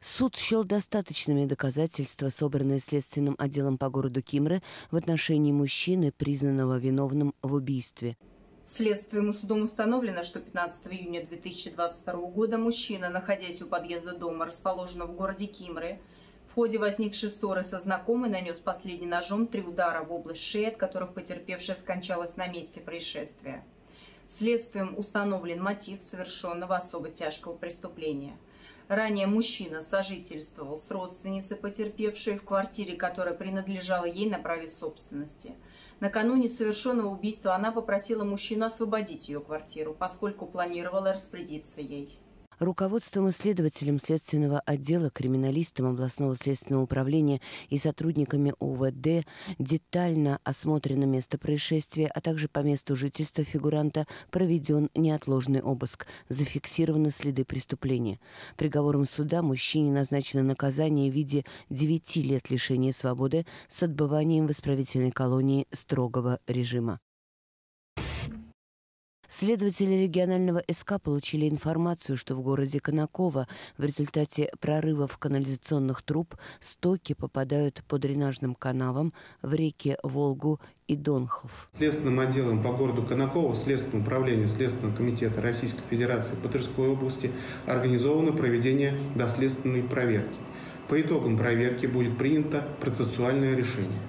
Суд счел достаточными доказательства, собранные следственным отделом по городу Кимры в отношении мужчины, признанного виновным в убийстве. Следствием и судом установлено, что 15 июня 2022 года мужчина, находясь у подъезда дома, расположенного в городе Кимры, в ходе возникшей ссоры со знакомой нанес последний ножом три удара в область шеи, от которых потерпевшая скончалась на месте происшествия. Следствием установлен мотив совершенного особо тяжкого преступления. Ранее мужчина сожительствовал с родственницей потерпевшей в квартире, которая принадлежала ей на праве собственности. Накануне совершенного убийства она попросила мужчину освободить ее квартиру, поскольку планировала распорядиться ей. Руководством и следователем следственного отдела, криминалистом областного следственного управления и сотрудниками УВД детально осмотрено место происшествия, а также по месту жительства фигуранта проведен неотложный обыск, зафиксированы следы преступления. Приговором суда мужчине назначено наказание в виде 9 лет лишения свободы с отбыванием в исправительной колонии строгого режима. Следователи регионального СК получили информацию, что в городе Конаково в результате прорывов канализационных труб стоки попадают по дренажным канавам в реки Волгу и Донхов. Следственным отделом по городу Конаково Следственным управлением Следственного комитета Российской Федерации по Тверской области организовано проведение доследственной проверки. По итогам проверки будет принято процессуальное решение.